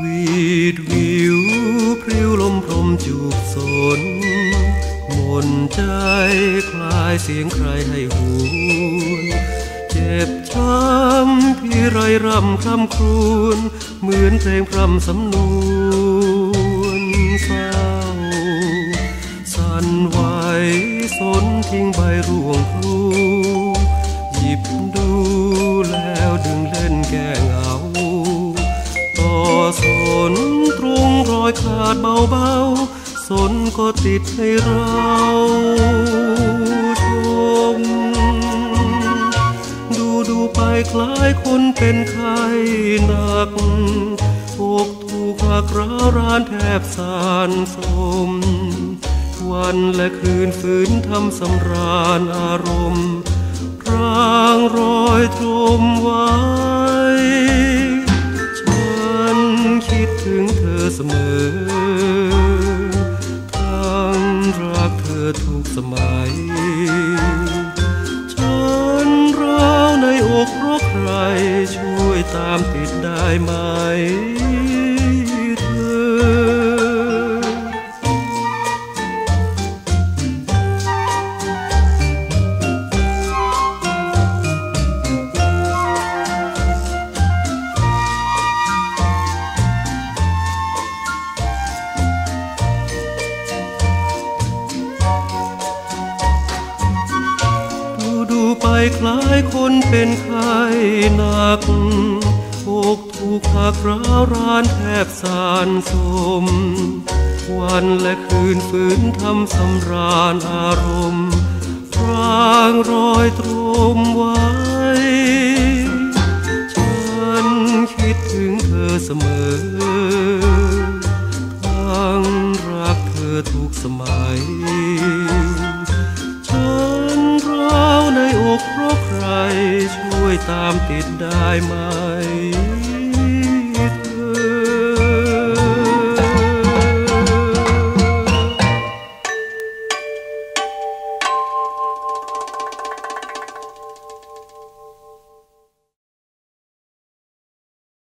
วีดวิวพริ้วลมพรมจูบสน มนใจคลายเสียงใครให้หูนเจ็บช้ำพี่ไรร่ำคำครูนเหมือนเพลงพรำสำนวนเศร้าสั่นไหวสนทิ้งใบร่วงพลู สนตรงรอยขาดเบาๆ สนก็ติดให้เราชม ดูดูไปคล้ายคนเป็นไข้หนักอกถูกหักร้าวรานแทบสานสม วันและคืนฝืนทำสำราญอารมณ์รา คิดถึงเธอเสมอทั้งรักเธอทุกสมัย คล้ายคนเป็นไข้หนักอกถูกหักร้าวรานแทบสานสม วันและคืนฝืนทำสำราญอารมณ์ร่างรอยตรมไว้ ฉันคิดถึงเธอเสมอ ทั้งรักเธอทุกสมัย ตามติดได้ไหม